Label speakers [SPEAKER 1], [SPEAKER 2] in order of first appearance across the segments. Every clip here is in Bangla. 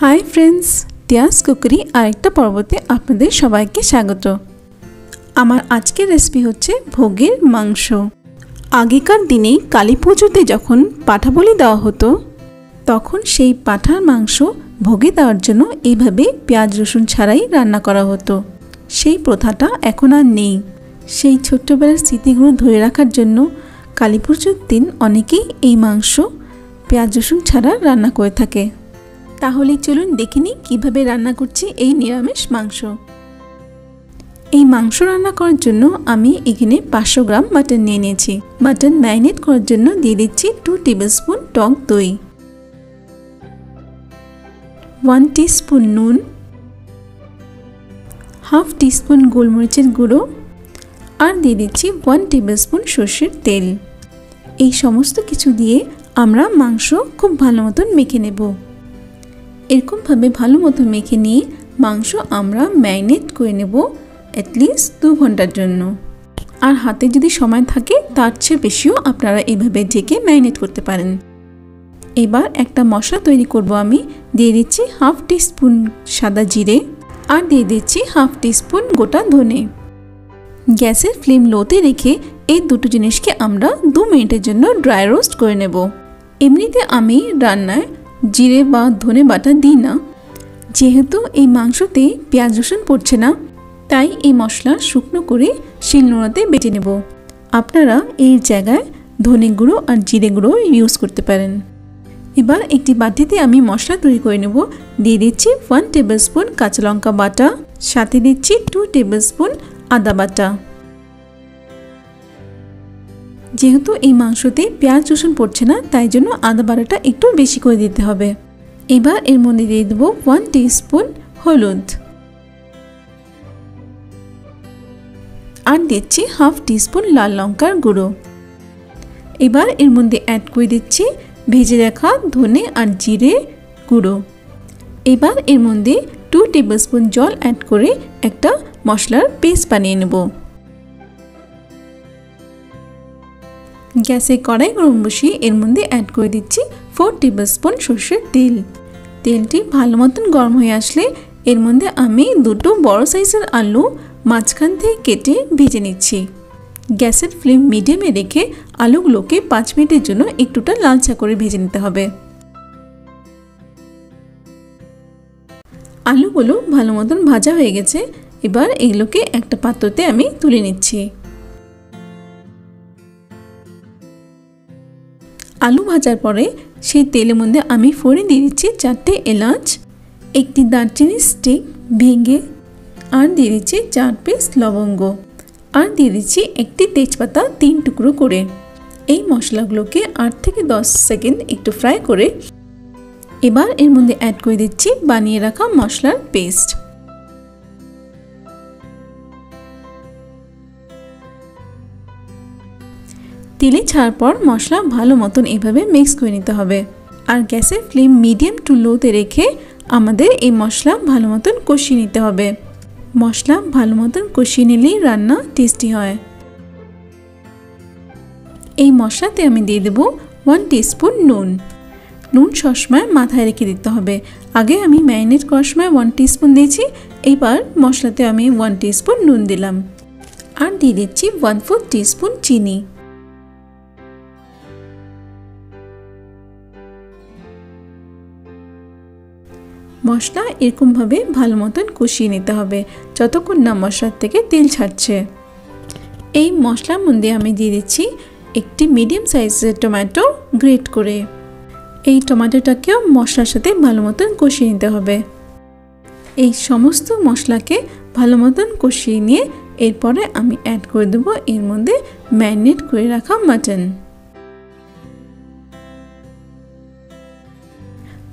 [SPEAKER 1] হাই ফ্রেন্ডস তিয়াস কুকরি আরেকটা পর্বতে আপনাদের সবাইকে স্বাগত। আমার আজকের রেসিপি হচ্ছে ভোগের মাংস। আগেকার দিনে কালী পুজোতে যখন পাঠা বলি দেওয়া হতো, তখন সেই পাঠার মাংস ভোগে দেওয়ার জন্য এইভাবে পেঁয়াজ, রসুন ছাড়াই রান্না করা হতো। সেই প্রথাটা এখন আর নেই। সেই ছোট্টবেলার স্মৃতিগুলো ধরে রাখার জন্য কালী পুজোর দিন অনেকেই এই মাংস, পেঁয়াজ, রসুন ছাড়া রান্না করে থাকে। তাহলে চলুন দেখে নিই কীভাবে রান্না করছি এই নিরামিষ মাংস। এই মাংস রান্না করার জন্য আমি এখানে পাঁচশো গ্রাম মাটন নিয়ে নিয়েছি। মাটন ম্যারিনেট করার জন্য দিয়ে দিচ্ছি টু টেবিল স্পুন টক দই। ওয়ান স্পুন নুন। হাফ টিস্পুন গোলমরিচের গুঁড়ো। আর দিয়ে দিচ্ছি ওয়ান টেবিল স্পুন সর্ষের তেল। এই সমস্ত কিছু দিয়ে আমরা মাংস খুব ভালো মতন মেখে নেব। এরকমভাবে ভালো মতো মেখে নিয়ে মাংস আমরা ম্যারিনেট করে নেব অ্যাটলিস্ট দু ঘণ্টার জন্য। আর হাতে যদি সময় থাকে, তার চেয়ে বেশিও আপনারা এভাবে ঢেকে ম্যারিনেট করতে পারেন। এবার একটা মশলা তৈরি করব আমি। দিয়ে দিচ্ছি হাফ টি স্পুন সাদা জিরে আর দিয়ে দিচ্ছি হাফ টি স্পুন গোটা ধনে। গ্যাসের ফ্লেম লোতে রেখে এই দুটো জিনিসকে আমরা দু মিনিটের জন্য ড্রাই রোস্ট করে নেব। এমনিতে আমি রান্নায় জিরে বা ধনে বাটা দিই না। যেহেতু এই মাংসতে পেঁয়াজ রসুন পড়ছে না, তাই এই মশলা শুকনো করে শিলনোড়াতে বেটে নেব। আপনারা এই জায়গায় ধনে গুঁড়ো আর জিরে গুঁড়ো ইউজ করতে পারেন। এবার একটি বাটিতে আমি মশলা তৈরি করে নেব। দিয়ে দিচ্ছি ওয়ান টেবিল স্পুন কাঁচা লঙ্কা বাটা, সাথে দিচ্ছি টু টেবিল স্পুন আদা বাটা। যেহেতু এই মাংসতে পেঁয়াজ, রসুন পড়ছে না, তাই জন্য আদা বাটাটা একটু বেশি করে দিতে হবে। এবার এর মধ্যে দিয়ে দেবো ওয়ান স্পুন হলুদ। আর দিচ্ছি হাফ টিস্পুন লাল লঙ্কার গুঁড়ো। এবার এর মধ্যে অ্যাড করে দিচ্ছি ভেজে রাখা ধনে আর জিরে গুঁড়ো। এবার এর মধ্যে টু টেবিল স্পুন জল অ্যাড করে একটা মশলার পেস্ট বানিয়ে নেব। গ্যাসে কড়াই গরম বসিয়ে এর মধ্যে অ্যাড করে দিচ্ছি ফোর টেবিল স্পুন সর্ষের তেল। তেলটি ভালো মতন গরম হয়ে আসলে এর মধ্যে আমি দুটো বড় সাইজের আলু মাঝখান থেকে কেটে ভেজে নিচ্ছি। গ্যাসের ফ্লেম মিডিয়ামে রেখে আলুগুলোকে পাঁচ মিনিটের জন্য একটুটা লালচা করে ভেজে নিতে হবে। আলুগুলো ভালো মতন ভাজা হয়ে গেছে, এবার এগুলোকে একটা পাত্রতে আমি তুলে নিচ্ছি। আলু ভাজার পরে সেই তেলের মধ্যে আমি ফোড়ে দিয়ে দিচ্ছি চারটে এলাচ, একটি দারচিনি স্টিক ভেঙে, আর দিয়ে দিচ্ছি চার পিস লবঙ্গ, আর দিয়ে দিচ্ছি একটি তেজপাতা তিন টুকরো করে। এই মশলাগুলোকে আট থেকে দশ সেকেন্ড একটু ফ্রাই করে এবার এর মধ্যে অ্যাড করে দিচ্ছি বানিয়ে রাখা মশলার পেস্ট তেলে ছাড়ার পর মশলা ভালো মতন এভাবে মিক্স করে নিতে হবে। আর গ্যাসের ফ্লেম মিডিয়াম টু লোতে রেখে আমাদের এই মশলা ভালো মতন কষিয়ে নিতে হবে। মশলা ভালো মতন কষিয়ে নিলেই রান্না টেস্টি হয়। এই মশলাতে আমি দিয়ে দেবো ওয়ান টিস্পুন নুন। নুন সবসময় মাথায় রেখে দিতে হবে। আগে আমি ম্যারিনেট করার সময় ওয়ান টিস্পুন দিয়েছি, এবার মশলাতে আমি ওয়ান টিস্পুন নুন দিলাম। আর দিয়ে দিচ্ছি ওয়ান ফোর টিস্পুন চিনি। মশলা এরকমভাবে ভালো মতন কষিয়ে নিতে হবে, যতক্ষণ না মশলার থেকে তেল ছাড়ছে। এই মশলার মধ্যে আমি দিয়ে দিচ্ছি একটি মিডিয়াম সাইজের টমেটো গ্রেট করে। এই টমেটোটাকেও মশলার সাথে ভালো মতন কষিয়ে নিতে হবে। এই সমস্ত মশলাকে ভালো মতন কষিয়ে নিয়ে এরপরে আমি অ্যাড করে দেবো এর মধ্যে ম্যারিনেট করে রাখা মাটন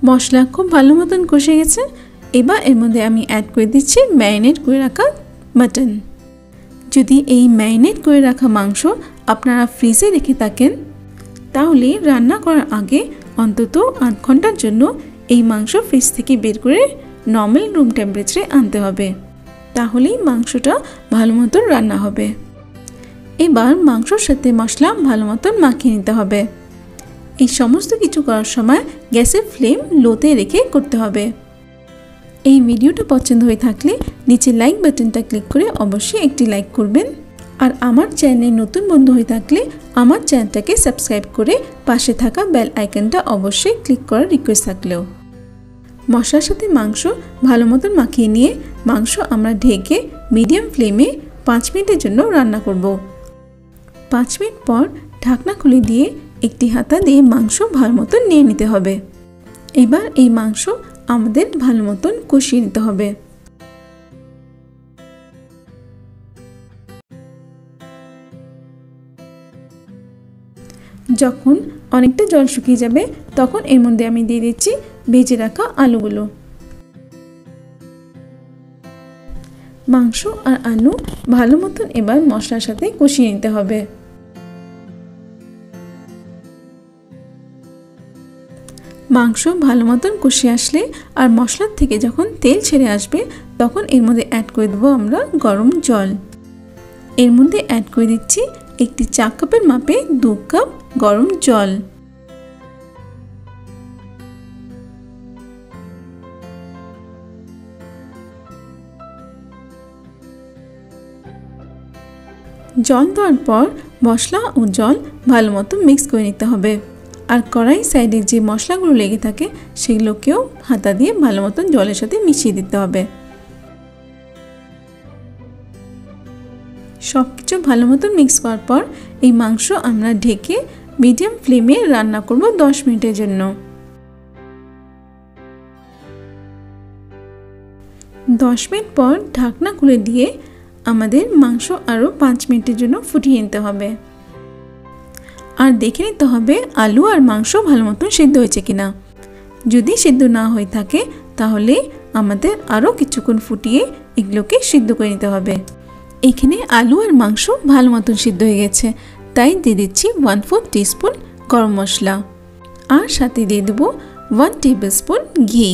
[SPEAKER 1] মশলা খুব ভালো মতন কষে গেছে। এবার এর মধ্যে আমি অ্যাড করে দিচ্ছি ম্যারিনেট করে রাখা মাটন যদি এই ম্যারিনেট করে রাখা মাংস আপনারা ফ্রিজে রেখে থাকেন, তাহলে রান্না করার আগে অন্তত আধ ঘণ্টার জন্য এই মাংস ফ্রিজ থেকে বের করে নর্মাল রুম টেম্পারেচারে আনতে হবে। তাহলেই মাংসটা ভালো মতন রান্না হবে। এবার মাংসর সাথে মশলা ভালো মতন মাখিয়ে নিতে হবে। এই সমস্ত কিছু করার সময় গ্যাসের ফ্লেম লোতে রেখে করতে হবে। এই ভিডিওটা পছন্দ হয়ে থাকলে নিচে লাইক বাটনটা ক্লিক করে অবশ্যই একটি লাইক করবেন। আর আমার চ্যানেলে নতুন বন্ধু হয়ে থাকলে আমার চ্যানেলটাকে সাবস্ক্রাইব করে পাশে থাকা বেল আইকনটা অবশ্যই ক্লিক করার রিকোয়েস্ট থাকলেও। মশলার সাথে মাংস ভালো মতন মাখিয়ে নিয়ে মাংস আমরা ঢেকে মিডিয়াম ফ্লেমে পাঁচ মিনিটের জন্য রান্না করব। পাঁচ মিনিট পর ঢাকনা খুলে দিয়ে একটি হাতা দিয়ে মাংস ভালো মতন নিয়ে নিতে হবে। এবার এই মাংস আমাদের ভালো মতন কষিয়ে নিতে হবে। যখন অনেকটা জল শুকিয়ে যাবে, তখন এর মধ্যে আমি দিয়ে দিচ্ছি ভেজে রাখা আলুগুলো। মাংস আর আলু ভালো মতন এবার মশলার সাথে কষিয়ে নিতে হবে। মাংস ভালো মতন কষে আসলে আর মশলার থেকে যখন তেল ছেড়ে আসবে, তখন এর মধ্যে অ্যাড করে দেবো আমরা গরম জল। এর মধ্যে অ্যাড করে দিচ্ছি একটি চা কাপের মাপে দু কাপ গরম জল। জল দেওয়ার পর মশলা ও জল ভালো মতো মিক্স করে নিতে হবে। আর কড়াই সাইডে যে মশলাগুলো লেগে থাকে, সেগুলোকেও হাতা দিয়ে ভালো মতন জলের সাথে মিশিয়ে দিতে হবে। সব কিছু ভালো মতন মিক্স করার পর এই মাংস আমরা ঢেকে মিডিয়াম ফ্লেমে রান্না করব দশ মিনিটের জন্য। দশ মিনিট পর ঢাকনা খুলে দিয়ে আমাদের মাংস আরও পাঁচ মিনিটের জন্য ফুটিয়ে নিতে হবে। আর দেখে নিতে হবে আলু আর মাংস ভালো মতন সিদ্ধ হয়েছে কিনা। যদি সিদ্ধ না হয়ে থাকে, তাহলে আমাদের আরও কিছুক্ষণ ফুটিয়ে এগুলোকে সিদ্ধ করে নিতে হবে। এখানে আলু আর মাংস ভালো মতন সিদ্ধ হয়ে গেছে, তাই দিয়ে দিচ্ছি ওয়ান ফোর টিস্পুন গরম মশলা। আর সাথে দিয়ে দেবো ওয়ান টেবিল স্পুন ঘি।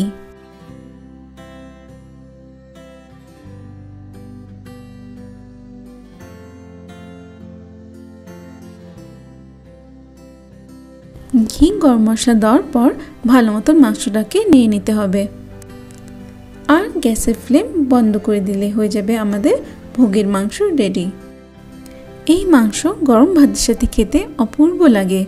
[SPEAKER 1] ঘি গরম মশলা দেওয়ার পর ভালো মতন মাংসটাকে নিয়ে নিতে হবে। আর গ্যাসের ফ্লেম বন্ধ করে দিলে হয়ে যাবে আমাদের ভোগের মাংস রেডি এই মাংস গরম ভাতের সাথে খেতে অপূর্ব লাগে।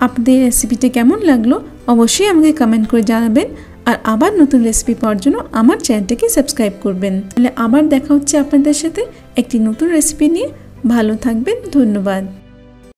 [SPEAKER 1] আপনাদের রেসিপিটা কেমন লাগল অবশ্যই আমাকে কমেন্ট করে জানাবেন। আর আবার নতুন রেসিপি পাওয়ার জন্য আমার চ্যানেলটাকে সাবস্ক্রাইব করবেন। তাহলে আবার দেখা হচ্ছে আপনাদের সাথে একটি নতুন রেসিপি নিয়ে। ভালো থাকবেন, ধন্যবাদ।